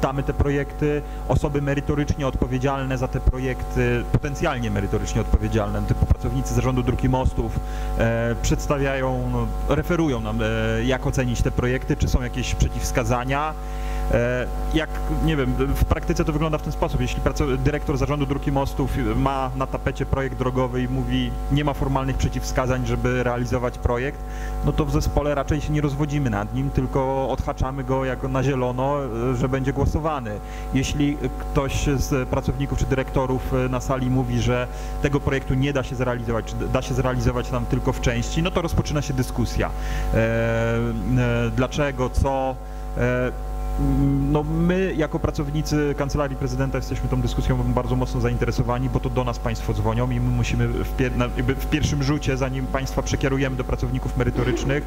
czytamy te projekty, osoby merytorycznie odpowiedzialne za te projekty, potencjalnie merytorycznie odpowiedzialne, typu pracownicy Zarządu Dróg i Mostów, e, przedstawiają, no, referują nam, e, jak ocenić te projekty, czy są jakieś przeciwwskazania, jak, nie wiem, w praktyce to wygląda w ten sposób. Jeśli dyrektor zarządu dróg i mostów ma na tapecie projekt drogowy i mówi, nie ma formalnych przeciwwskazań, żeby realizować projekt, no to w zespole raczej się nie rozwodzimy nad nim, tylko odhaczamy go jako na zielono, e, że będzie głosowany. Jeśli ktoś z pracowników czy dyrektorów e, na sali mówi, że tego projektu nie da się zrealizować, czy da się zrealizować tam tylko w części, no to rozpoczyna się dyskusja. Dlaczego, co, no my jako pracownicy Kancelarii Prezydenta jesteśmy tą dyskusją bardzo mocno zainteresowani, bo to do nas Państwo dzwonią i my musimy w, pier w pierwszym rzucie, zanim Państwa przekierujemy do pracowników merytorycznych,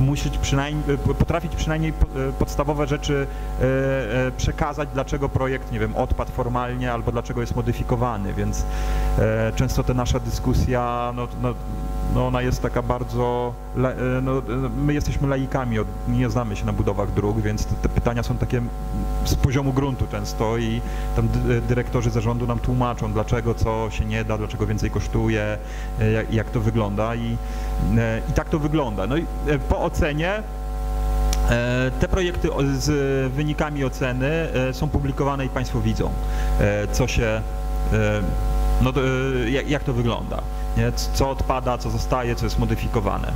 musieć przynajmniej, potrafić przynajmniej podstawowe rzeczy e, e, przekazać, dlaczego projekt, nie wiem, odpadł formalnie albo dlaczego jest modyfikowany, więc e, często ta nasza dyskusja, no, no no ona jest taka bardzo, e, no, my jesteśmy laikami, nie znamy się na budowach dróg, więc te, te, pytania są takie z poziomu gruntu często i tam dyrektorzy zarządu nam tłumaczą, dlaczego co się nie da, dlaczego więcej kosztuje, e, jak, jak to wygląda i, e, i tak to wygląda. No i po ocenie te projekty z wynikami oceny są publikowane i Państwo widzą, co się, no jak to wygląda nie? co odpada, co zostaje, co jest modyfikowane.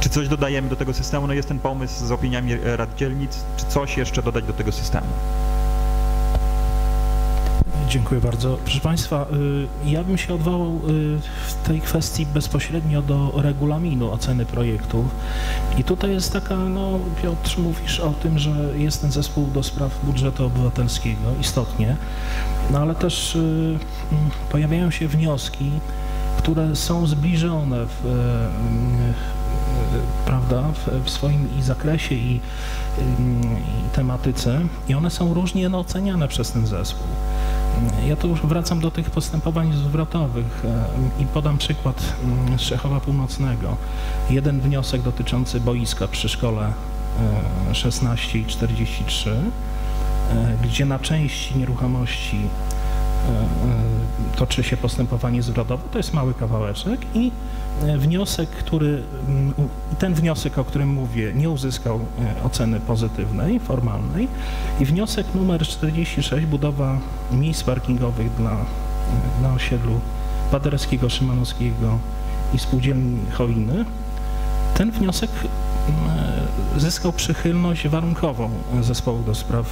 Czy coś dodajemy do tego systemu? No jest ten pomysł z opiniami rad dzielnic, czy coś jeszcze dodać do tego systemu? Dziękuję bardzo. Proszę Państwa, y, ja bym się odwołał y, w tej kwestii bezpośrednio do regulaminu oceny projektów. I tutaj jest taka, no Piotr, mówisz o tym, że jest ten zespół do spraw budżetu obywatelskiego, istotnie, no ale też y, pojawiają się wnioski, które są zbliżone w, e, prawda, w, swoim i zakresie i, i, tematyce i one są różnie no, oceniane przez ten zespół. Ja tu już wracam do tych postępowań zwrotowych e, i podam przykład z Czechowa Północnego. Jeden wniosek dotyczący boiska przy szkole 16 e, i 43, gdzie na części nieruchomości E, e, toczy się postępowanie zwrotowe, to jest mały kawałeczek i e, wniosek, który, mm, ten wniosek, o którym mówię, nie uzyskał oceny pozytywnej, formalnej i wniosek numer 46, budowa miejsc parkingowych dla, na osiedlu Paderewskiego, Szymanowskiego i Spółdzielni Choiny, ten wniosek zyskał przychylność warunkową Zespołu do Spraw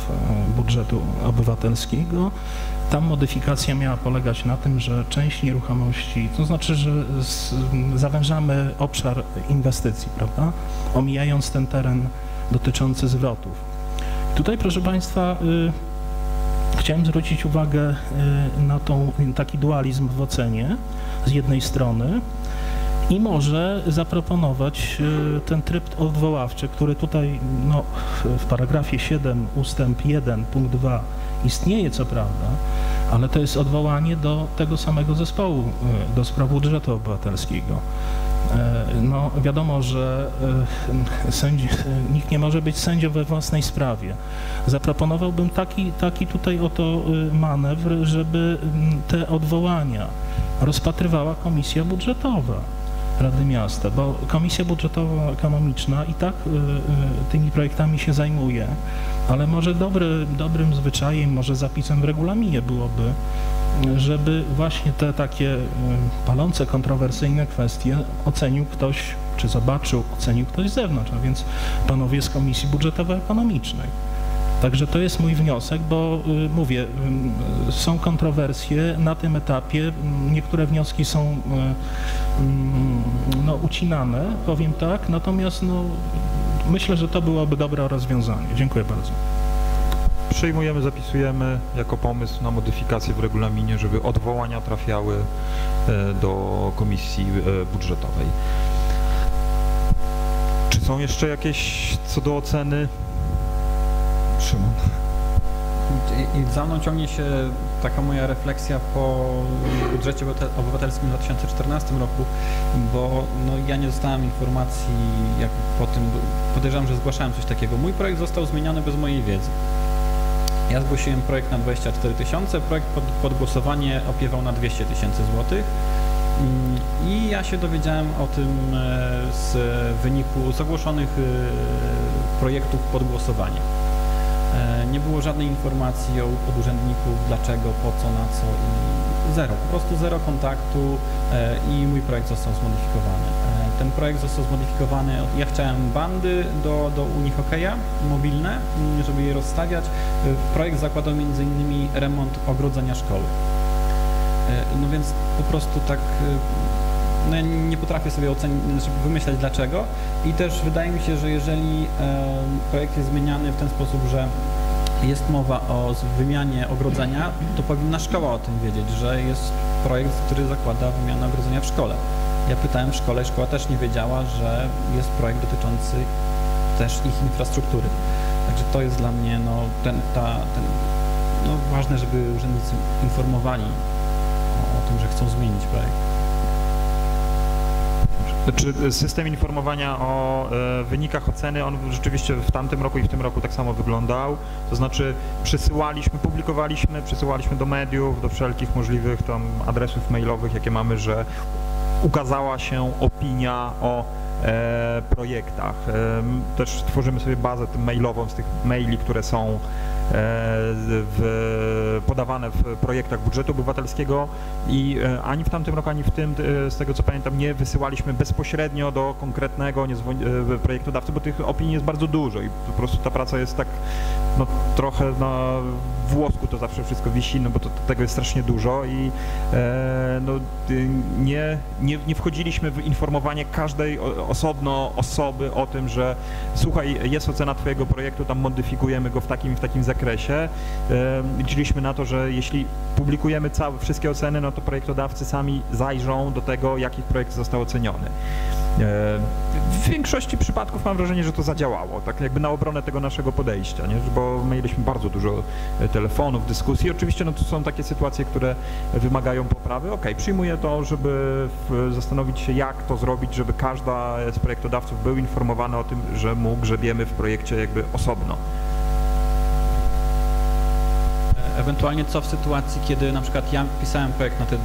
Budżetu Obywatelskiego tam modyfikacja miała polegać na tym, że część nieruchomości, to znaczy, że z, zawężamy obszar inwestycji, prawda, omijając ten teren dotyczący zwrotów. Tutaj, proszę Państwa, y, chciałem zwrócić uwagę y, na tą, taki dualizm w ocenie z jednej strony i może zaproponować y, ten tryb odwoławczy, który tutaj no, w paragrafie 7 ustęp 1 punkt 2 istnieje co prawda, ale to jest odwołanie do tego samego zespołu, e, do spraw budżetu obywatelskiego. E, no wiadomo, że e, sędzi, nikt nie może być sędzią we własnej sprawie. Zaproponowałbym taki, taki tutaj oto manewr, żeby te odwołania rozpatrywała komisja budżetowa. Rady Miasta, bo Komisja Budżetowa Ekonomiczna i tak y, y, tymi projektami się zajmuje, ale może dobry, dobrym zwyczajem, może zapisem w regulaminie byłoby, żeby właśnie te takie y, palące, kontrowersyjne kwestie ocenił ktoś, czy zobaczył, ocenił ktoś z zewnątrz, a więc panowie z Komisji Budżetowo-Ekonomicznej. Także to jest mój wniosek, bo y, mówię, y, są kontrowersje na tym etapie, niektóre wnioski są y, mm, no, ucinane, powiem tak, natomiast no, myślę, że to byłoby dobre rozwiązanie. Dziękuję bardzo. Przyjmujemy, zapisujemy jako pomysł na modyfikację w regulaminie, żeby odwołania trafiały do komisji budżetowej. Czy są jeszcze jakieś co do oceny Szymon. I za mną ciągnie się taka moja refleksja po budżecie obywatelskim w 2014 roku, bo no, ja nie dostałem informacji jak po tym, podejrzewam, że zgłaszałem coś takiego. Mój projekt został zmieniony bez mojej wiedzy. Ja zgłosiłem projekt na 24 tysiące, projekt pod, pod głosowanie opiewał na 200 tysięcy złotych. I ja się dowiedziałem o tym e, z wyniku z ogłoszonych e, projektów pod głosowanie. E, Nie było żadnej informacji od urzędników, dlaczego, po co, na co i zero. Po prostu zero kontaktu e, i mój projekt został zmodyfikowany. E, Ten projekt został zmodyfikowany, ja chciałem bandy do, do unihokeja mobilne, mm, żeby je rozstawiać. Projekt zakładał m.in. remont ogrodzenia szkoły. No więc po prostu tak no nie potrafię sobie znaczy wymyśleć dlaczego i też wydaje mi się, że jeżeli projekt jest zmieniany w ten sposób, że jest mowa o wymianie ogrodzenia, to powinna szkoła o tym wiedzieć, że jest projekt, który zakłada wymianę ogrodzenia w szkole. Ja pytałem w szkole, szkoła też nie wiedziała, że jest projekt dotyczący też ich infrastruktury. Także to jest dla mnie no, ten, ta, ten, no, ważne, żeby urzędnicy informowali o, o tym, że chcą zmienić projekt. Czy system informowania o e, wynikach oceny, on rzeczywiście w tamtym roku i w tym roku tak samo wyglądał? To znaczy przesyłaliśmy, publikowaliśmy, przesyłaliśmy do mediów, do wszelkich możliwych tam adresów mailowych, jakie mamy, że ukazała się opinia o e, projektach. Też tworzymy sobie bazę mailową z tych maili, które są e, w, podawane w projektach budżetu obywatelskiego i e, ani w tamtym roku, ani w tym, e, z tego co pamiętam, nie wysyłaliśmy bezpośrednio do konkretnego e, projektodawcy, bo tych opinii jest bardzo dużo i po prostu ta praca jest tak no, trochę na włosku to zawsze wszystko wisi, no bo to, tego jest strasznie dużo i e, no, y, nie, nie, nie wchodziliśmy w informowanie każdej osobno osoby o tym, że słuchaj, jest ocena twojego projektu, tam modyfikujemy go w takim i w takim zakresie. E, liczyliśmy na to, że jeśli publikujemy całe, wszystkie oceny, no to projektodawcy sami zajrzą do tego, jak ich projekt został oceniony. E, W większości przypadków mam wrażenie, że to zadziałało, tak jakby na obronę tego naszego podejścia, nie? bo mieliśmy bardzo dużo e, telefonów, dyskusji. Oczywiście no, to są takie sytuacje, które wymagają poprawy. Okej, przyjmuję to, żeby zastanowić się, jak to zrobić, żeby każda z projektodawców był informowany o tym, że mu grzebiemy w projekcie jakby osobno. Ewentualnie co w sytuacji, kiedy na przykład ja pisałem projekt na te, e,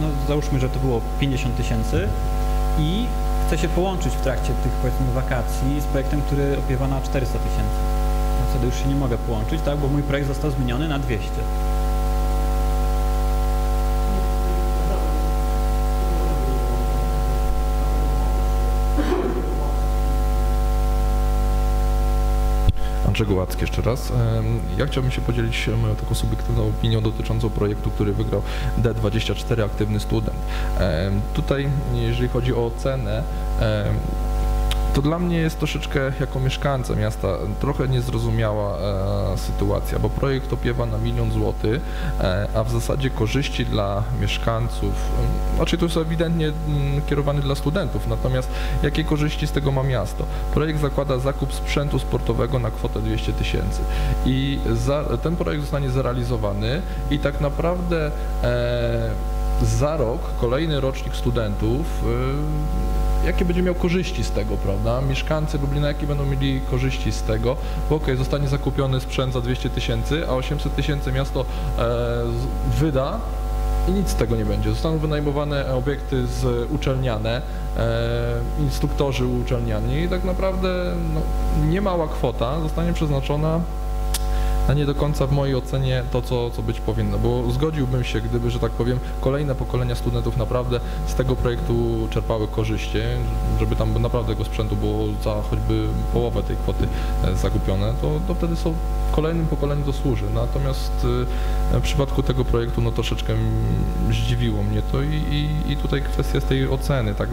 no załóżmy, że to było 50 tysięcy i chcę się połączyć w trakcie tych powiedzmy wakacji z projektem, który opiewa na 400 tysięcy. Wtedy już się nie mogę połączyć, tak, bo mój projekt został zmieniony na 200. Andrzej Gołacki jeszcze raz. Ja chciałbym się podzielić moją taką subiektywną opinią dotyczącą projektu, który wygrał D24 Aktywny Student. Tutaj, jeżeli chodzi o ocenę, to dla mnie jest troszeczkę jako mieszkańca miasta trochę niezrozumiała e, sytuacja, bo projekt opiewa na milion złotych, e, a w zasadzie korzyści dla mieszkańców, em, znaczy to jest ewidentnie mm, kierowany dla studentów, natomiast jakie korzyści z tego ma miasto? Projekt zakłada zakup sprzętu sportowego na kwotę 200 tysięcy i za, ten projekt zostanie zrealizowany i tak naprawdę e, za rok kolejny rocznik studentów y, jakie będzie miał korzyści z tego, prawda? Mieszkańcy Lublina, jakie będą mieli korzyści z tego, bo okej, zostanie zakupiony sprzęt za 200 tysięcy, a 800 tysięcy miasto e, wyda i nic z tego nie będzie. Zostaną wynajmowane obiekty z uczelniane, e, instruktorzy uczelniani i tak naprawdę no, niemała kwota zostanie przeznaczona na nie do końca w mojej ocenie to, co, co być powinno, bo zgodziłbym się, gdyby, że tak powiem, kolejne pokolenia studentów naprawdę z tego projektu czerpały korzyści, żeby tam naprawdę tego sprzętu było za choćby połowę tej kwoty e, zakupione, to, to wtedy są kolejnym pokoleniu to służy. Natomiast e, w przypadku tego projektu no troszeczkę zdziwiło mnie to i, i, i tutaj kwestia jest tej oceny, tak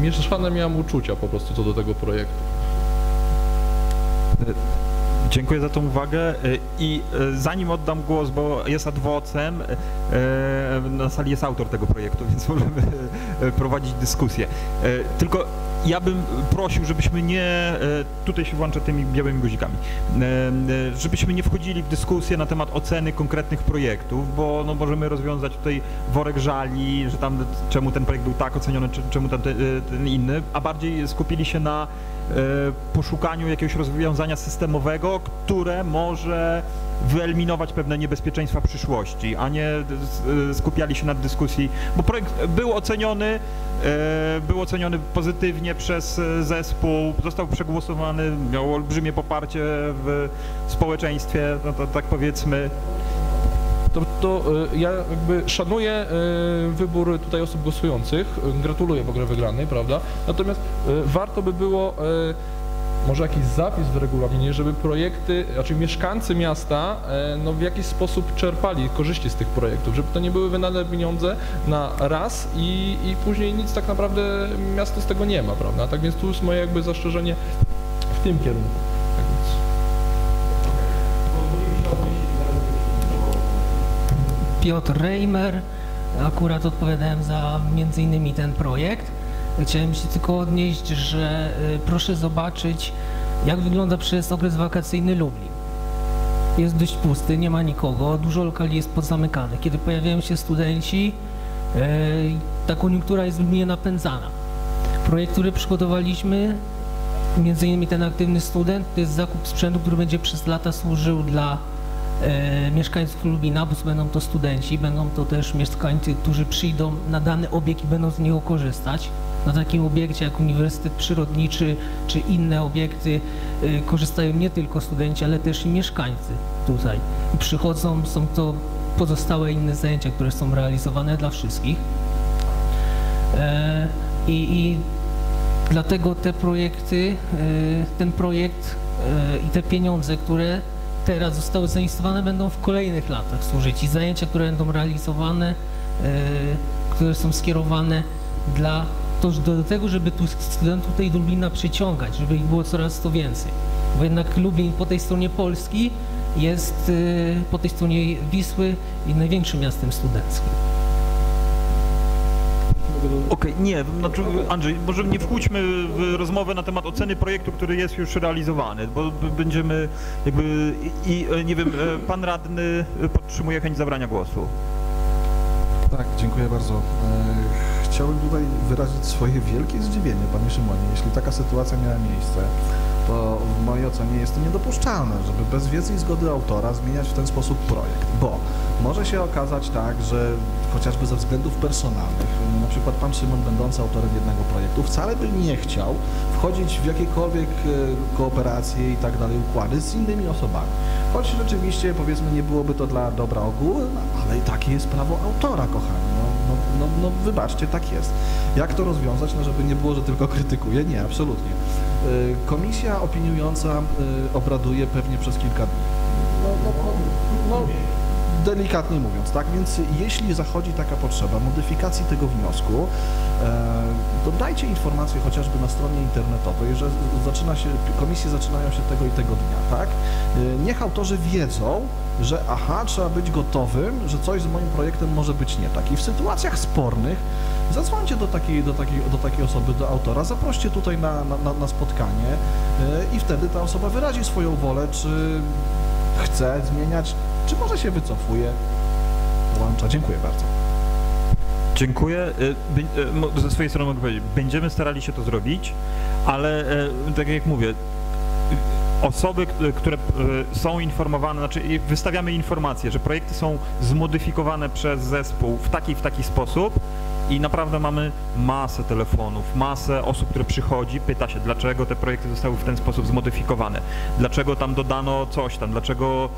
mieszane miałem uczucia po prostu co do tego projektu. Dziękuję za tą uwagę y, i y, zanim oddam głos, bo jest adwocem, y, na sali jest autor tego projektu, więc możemy prowadzić dyskusję. Tylko ja bym prosił, żebyśmy nie, y, tutaj się włączę tymi białymi guzikami, y, y, żebyśmy nie wchodzili w dyskusję na temat oceny konkretnych projektów, bo no, możemy rozwiązać tutaj worek żali, że tam czemu ten projekt był tak oceniony, czemu ten, ten inny, a bardziej skupili się na e, poszukaniu jakiegoś rozwiązania systemowego, które może wyeliminować pewne niebezpieczeństwa przyszłości, a nie skupiali się na dyskusji, bo projekt był oceniony, e, był oceniony pozytywnie przez e, zespół, został przegłosowany, miał olbrzymie poparcie w społeczeństwie, no to tak powiedzmy. To, to y, ja jakby szanuję wybór tutaj osób głosujących, gratuluję w ogóle wygranej, prawda? Natomiast warto by było może jakiś zapis w regulaminie, żeby projekty, znaczy mieszkańcy miasta y, no w jakiś sposób czerpali korzyści z tych projektów, żeby to nie były wydane pieniądze na raz i, i później nic tak naprawdę miasto z tego nie ma, prawda? Tak więc tu jest moje jakby zastrzeżenie w tym kierunku. Tak. Piotr Reimer, akurat odpowiadałem za między innymi ten projekt. Chciałem się tylko odnieść, że y, proszę zobaczyć, jak wygląda przez okres wakacyjny Lublin. Jest dość pusty, nie ma nikogo, dużo lokali jest pozamykanych. Kiedy pojawiają się studenci, y, ta koniunktura jest Lublinie napędzana. Projekt, który przygotowaliśmy, między innymi ten aktywny student, to jest zakup sprzętu, który będzie przez lata służył dla e, mieszkańców Lubina, bo będą to studenci, będą to też mieszkańcy, którzy przyjdą na dany obiekt i będą z niego korzystać. Na takim obiekcie jak Uniwersytet Przyrodniczy czy inne obiekty e, korzystają nie tylko studenci, ale też i mieszkańcy tutaj. I przychodzą, są to pozostałe inne zajęcia, które są realizowane dla wszystkich. E, I, i dlatego te projekty, e, ten projekt e, i te pieniądze, które teraz zostały zainwestowane, będą w kolejnych latach służyć. I zajęcia, które będą realizowane, które są skierowane dla to, do tego, żeby tu studentów tej Lublina przyciągać, żeby ich było coraz to więcej. Bo jednak Lublin po tej stronie Polski jest e, po tej stronie Wisły i największym miastem studenckim. Okej, nie, znaczy Andrzej, może nie wchódźmy w rozmowę na temat oceny projektu, który jest już realizowany, bo będziemy jakby i, i e, nie wiem, e, pan radny podtrzymuje chęć zabrania głosu. Tak, dziękuję bardzo. Chciałbym tutaj wyrazić swoje wielkie zdziwienie, panie Szymonie. Jeśli taka sytuacja miała miejsce, to w mojej ocenie jest to niedopuszczalne, żeby bez wiedzy i zgody autora zmieniać w ten sposób projekt, bo może się okazać tak, że chociażby ze względów personalnych, na przykład pan Szymon, będący autorem jednego projektu, wcale by nie chciał wchodzić w jakiekolwiek e, kooperacje i tak dalej, układy z innymi osobami. Choć rzeczywiście, powiedzmy, nie byłoby to dla dobra ogółu, no, ale i takie jest prawo autora, kochani. No, no, no, wybaczcie, tak jest. Jak to rozwiązać? No żeby nie było, że tylko krytykuję. Nie, absolutnie. Y, Komisja opiniująca y, obraduje pewnie przez kilka dni. No, no, no, no, delikatnie mówiąc, tak? Więc jeśli zachodzi taka potrzeba modyfikacji tego wniosku, e, to dajcie informację chociażby na stronie internetowej, że zaczyna się, komisje zaczynają się tego i tego dnia, tak? E, Niech autorzy wiedzą, że aha, trzeba być gotowym, że coś z moim projektem może być nie tak. I w sytuacjach spornych zadzwońcie do takiej, do takiej, do takiej osoby, do autora, zaproście tutaj na, na, na- na spotkanie e, i wtedy ta osoba wyrazi swoją wolę, czy chce zmieniać, czy może się wycofuje, dołącza. Dziękuję bardzo. Dziękuję. E, e, Ze swojej strony mogę powiedzieć, będziemy starali się to zrobić, ale e, tak jak mówię, osoby, które są informowane, znaczy wystawiamy informacje, że projekty są zmodyfikowane przez zespół w taki w taki sposób i naprawdę mamy masę telefonów, masę osób, które przychodzi, pyta się, dlaczego te projekty zostały w ten sposób zmodyfikowane, dlaczego tam dodano coś tam, dlaczego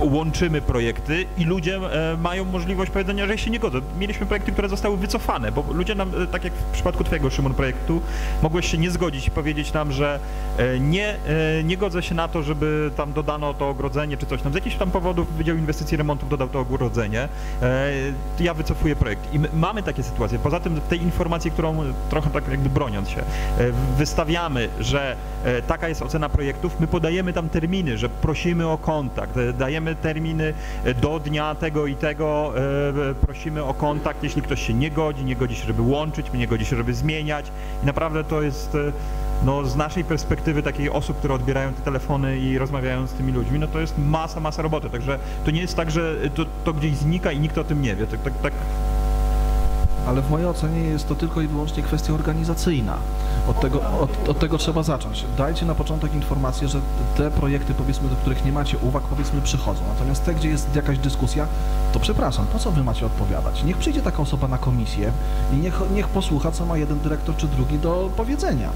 łączymy projekty i ludzie e, mają możliwość powiedzenia, że się nie godzą. Mieliśmy projekty, które zostały wycofane, bo ludzie nam, e, tak jak w przypadku twojego Szymon projektu, mogłeś się nie zgodzić i powiedzieć nam, że e, nie, nie godzę się na to, żeby tam dodano to ogrodzenie czy coś tam. Z jakichś tam powodów Wydział Inwestycji Remontów dodał to ogrodzenie. Ja wycofuję projekt. I my mamy takie sytuacje. Poza tym tej informacji, którą trochę tak jakby broniąc się, wystawiamy, że taka jest ocena projektów, my podajemy tam terminy, że prosimy o kontakt, e, terminy e, do dnia tego i tego, e, prosimy o kontakt, jeśli ktoś się nie godzi, nie godzi się, żeby łączyć, nie godzi się, żeby zmieniać. I naprawdę to jest e, no, z naszej perspektywy takiej osób, które odbierają te telefony i rozmawiają z tymi ludźmi, no to jest masa, masa roboty, także to nie jest tak, że to, to gdzieś znika i nikt o tym nie wie, tak, tak, tak ale w mojej ocenie jest to tylko i wyłącznie kwestia organizacyjna. Od tego, od, od tego trzeba zacząć. Dajcie na początek informację, że te projekty, powiedzmy, do których nie macie uwag, powiedzmy, przychodzą. Natomiast te, gdzie jest jakaś dyskusja, to przepraszam, po co wy macie odpowiadać? Niech przyjdzie taka osoba na komisję i niech, niech posłucha, co ma jeden dyrektor czy drugi do powiedzenia.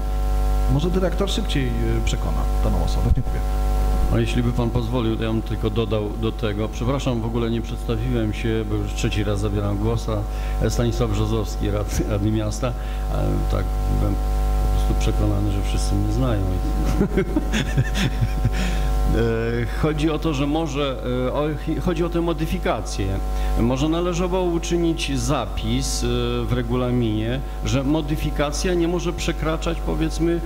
Może dyrektor szybciej y, przekona daną osobę. Dziękuję. A jeśli by Pan pozwolił, to ja bym tylko dodał do tego. Przepraszam, w ogóle nie przedstawiłem się, bo już trzeci raz zabieram głos, a Stanisław Brzozowski, rad, radny miasta. A, tak, byłem po prostu przekonany, że wszyscy mnie znają. E, Chodzi o to, że może, e, o, chodzi o tę modyfikację. Może należało uczynić zapis e, w regulaminie, że modyfikacja nie może przekraczać powiedzmy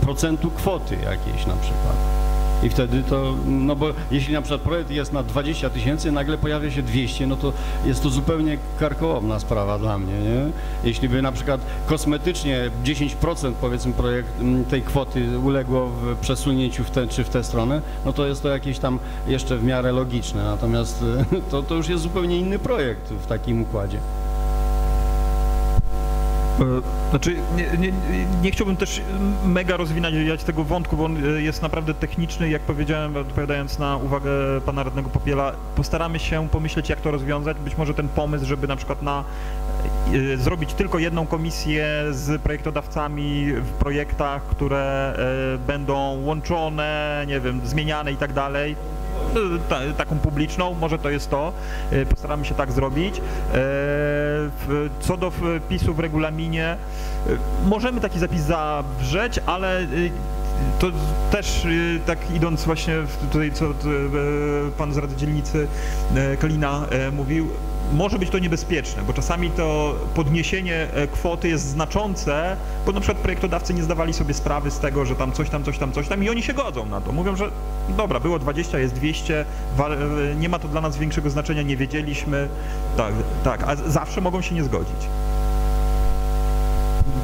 procentu kwoty jakiejś na przykład. I wtedy to, no bo jeśli na przykład projekt jest na 20 tysięcy, nagle pojawia się 200, no to jest to zupełnie karkołomna sprawa dla mnie, nie? Jeśli by na przykład kosmetycznie 10% powiedzmy projekt tej kwoty uległo w przesunięciu w tę czy w tę stronę, no to jest to jakieś tam jeszcze w miarę logiczne, natomiast e, to, to już jest zupełnie inny projekt w takim układzie. E, Znaczy, nie, nie, nie chciałbym też mega rozwinać tego wątku, bo on e, jest naprawdę techniczny. Jak powiedziałem, odpowiadając na uwagę pana radnego Popiela, postaramy się pomyśleć, jak to rozwiązać. Być może ten pomysł, żeby na przykład na e, zrobić tylko jedną komisję z projektodawcami w projektach, które będą łączone, nie wiem, zmieniane i tak dalej. Ta, taką publiczną, może to jest to. Postaramy się tak zrobić. Co do wpisu w regulaminie, e, możemy taki zapis zawrzeć, ale e, to też e, tak idąc właśnie tutaj, co pan z Rady Dzielnicy Kalina mówił, może być to niebezpieczne, bo czasami to podniesienie e, kwoty jest znaczące, bo na przykład projektodawcy nie zdawali sobie sprawy z tego, że tam coś tam, coś tam, coś tam i oni się godzą na to. Mówią, że dobra, było 20, jest 200, wa- e, nie ma to dla nas większego znaczenia, nie wiedzieliśmy. Tak, tak, a zawsze mogą się nie zgodzić.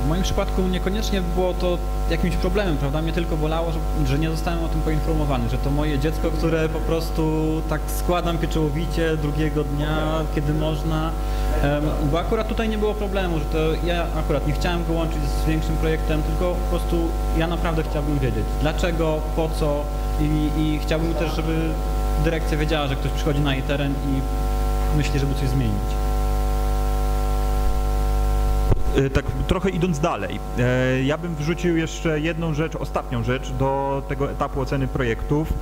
W moim przypadku niekoniecznie było to jakimś problemem, prawda? Mnie tylko bolało, że, że nie zostałem o tym poinformowany, że to moje dziecko, które po prostu tak składam pieczołowicie drugiego dnia, kiedy można. Bo akurat tutaj nie było problemu, że to ja akurat nie chciałem go łączyć z większym projektem, tylko po prostu ja naprawdę chciałbym wiedzieć dlaczego, po co i, i chciałbym też, żeby dyrekcja wiedziała, że ktoś przychodzi na jej teren i myśli, żeby coś zmienić. E, Tak trochę idąc dalej, e, ja bym wrzucił jeszcze jedną rzecz, ostatnią rzecz do tego etapu oceny projektów.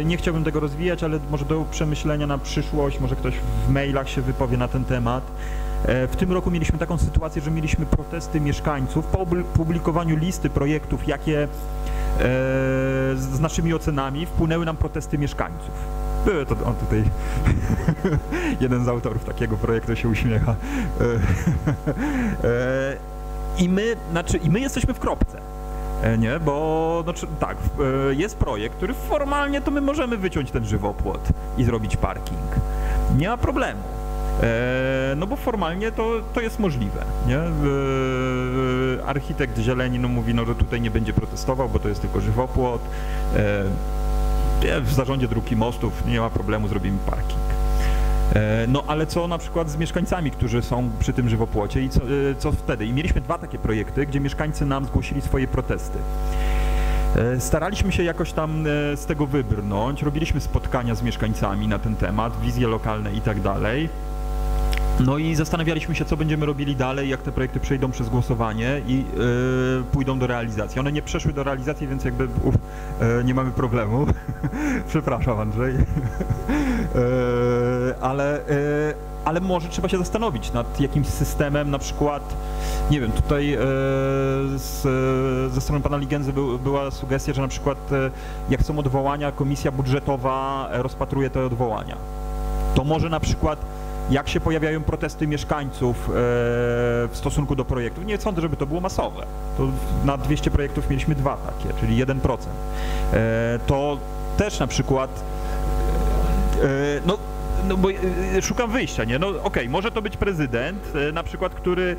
E, Nie chciałbym tego rozwijać, ale może do przemyślenia na przyszłość, może ktoś w mailach się wypowie na ten temat. W tym roku mieliśmy taką sytuację, że mieliśmy protesty mieszkańców po publikowaniu listy projektów, jakie z naszymi ocenami wpłynęły nam protesty mieszkańców. To, on tutaj, jeden z autorów takiego projektu się uśmiecha. E, e, I my, znaczy, i my jesteśmy w kropce. E, Nie, bo znaczy, tak, jest projekt, który formalnie to my możemy wyciąć ten żywopłot i zrobić parking. Nie ma problemu. No bo formalnie to, to jest możliwe, nie? Architekt Zieleni no, mówi, no, że tutaj nie będzie protestował, bo to jest tylko żywopłot. W zarządzie dróg i mostów nie ma problemu, zrobimy parking. E, No ale co na przykład z mieszkańcami, którzy są przy tym żywopłocie i co, e, co wtedy? I mieliśmy dwa takie projekty, gdzie mieszkańcy nam zgłosili swoje protesty. E, Staraliśmy się jakoś tam z tego wybrnąć, robiliśmy spotkania z mieszkańcami na ten temat, wizje lokalne i tak dalej. No i zastanawialiśmy się, co będziemy robili dalej, jak te projekty przejdą przez głosowanie i e, pójdą do realizacji. One nie przeszły do realizacji, więc jakby uf, e, nie mamy problemu. Przepraszam, Andrzej. E, ale, ale może trzeba się zastanowić nad jakimś systemem, na przykład, nie wiem, tutaj z, ze strony pana Ligenzy był, była sugestia, że na przykład jak są odwołania, komisja budżetowa rozpatruje te odwołania. To może na przykład jak się pojawiają protesty mieszkańców e, w stosunku do projektów, nie sądzę, żeby to było masowe. To na 200 projektów mieliśmy dwa takie, czyli 1%. E, to też na przykład e, no, no bo szukam wyjścia, nie? No okej, może to być prezydent, na przykład, który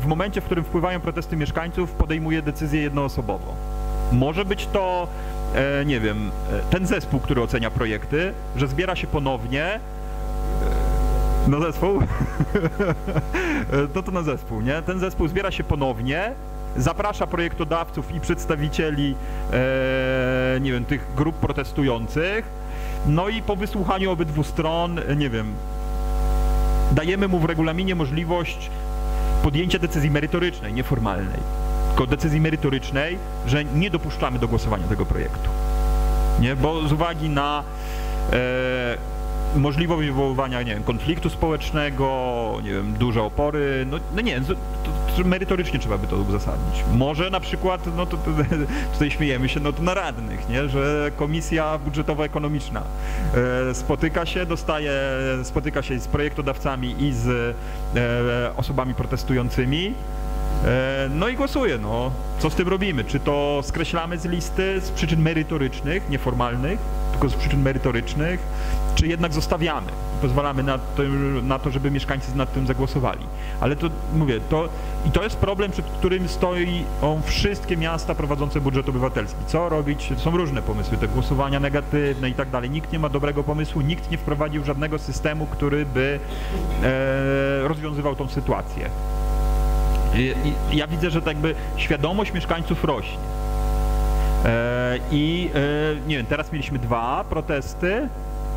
w momencie, w którym wpływają protesty mieszkańców, podejmuje decyzję jednoosobowo. Może być to, nie wiem, ten zespół, który ocenia projekty, że zbiera się ponownie, Na zespół? no to na zespół, nie? Ten zespół zbiera się ponownie, zaprasza projektodawców i przedstawicieli, e, nie wiem, tych grup protestujących, no i po wysłuchaniu obydwu stron, nie wiem, dajemy mu w regulaminie możliwość podjęcia decyzji merytorycznej, nieformalnej, tylko decyzji merytorycznej, że nie dopuszczamy do głosowania tego projektu. Nie, bo z uwagi na e, możliwość wywoływania, nie wiem, konfliktu społecznego, nie wiem, duże opory, no, no nie, to, to, to merytorycznie trzeba by to uzasadnić. Może na przykład, no to, to tutaj śmiejemy się, no to na radnych, nie, że komisja budżetowo-ekonomiczna e, spotyka się, dostaje, spotyka się z projektodawcami i z e, osobami protestującymi, No i głosuje, no. Co z tym robimy? Czy to skreślamy z listy z przyczyn merytorycznych, nieformalnych, tylko z przyczyn merytorycznych, czy jednak zostawiamy? Pozwalamy na to, na to, żeby mieszkańcy nad tym zagłosowali. Ale to, mówię, to i to jest problem, przed którym stoją wszystkie miasta prowadzące budżet obywatelski. Co robić? Są różne pomysły, te głosowania negatywne i tak dalej. Nikt nie ma dobrego pomysłu, nikt nie wprowadził żadnego systemu, który by e, rozwiązywał tą sytuację. Ja widzę, że tak jakby świadomość mieszkańców rośnie. E, I e, nie wiem, teraz mieliśmy dwa protesty.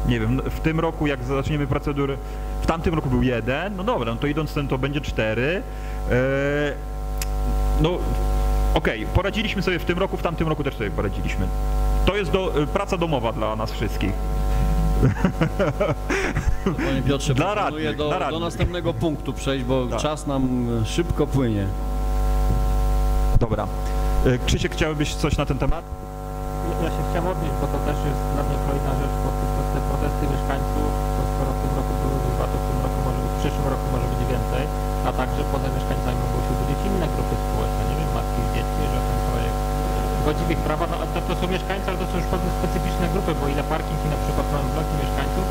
Nie wiem, w tym roku jak zaczniemy procedury, w tamtym roku był jeden, no dobra, no to idąc ten to będzie cztery. E, no okej, poradziliśmy sobie w tym roku, w tamtym roku też sobie poradziliśmy. To jest do, praca domowa dla nas wszystkich. Panie Piotrze, Dla proponuję radnych, do, dla do radnych. następnego punktu przejść, bo Tak. czas nam e, szybko płynie. Dobra. E, Krzysiek, chciałbyś coś na ten temat? Ja się chciałem odnieść, bo to też jest dla mnie kolejna rzecz, bo te, te protesty mieszkańców, to skoro w tym roku były dwa, to w tym roku może być, w przyszłym roku może być więcej, a także poza mieszkańcami pogodziwych prawa, no to, to są mieszkańcy, ale to są już pewne specyficzne grupy, bo ile parking i na przykład mamy bloki mieszkańców,